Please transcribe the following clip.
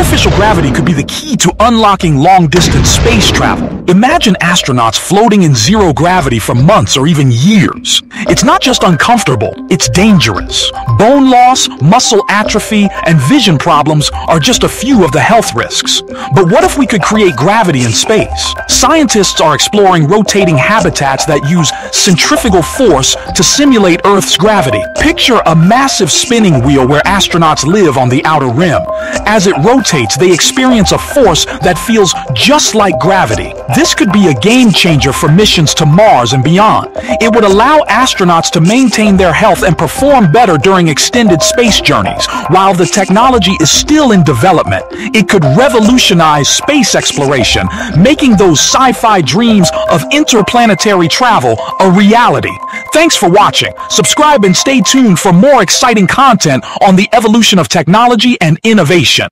artificial gravity could be the key to unlocking long-distance space travel. Imagine astronauts floating in zero gravity for months or even years. It's not just uncomfortable, it's dangerous. Bone loss, muscle atrophy, and vision problems are just a few of the health risks. But what if we could create gravity in space? Scientists are exploring rotating habitats that use centrifugal force to simulate Earth's gravity. Picture a massive spinning wheel where astronauts live on the outer rim. As it rotates, they experience a force that feels just like gravity. This could be a game changer for missions to Mars and beyond. It would allow astronauts to maintain their health and perform better during extended space journeys. While the technology is still in development, it could revolutionize space exploration, making those sci-fi dreams of interplanetary travel a reality. Thanks for watching. Subscribe and stay tuned for more exciting content on the evolution of technology and innovation.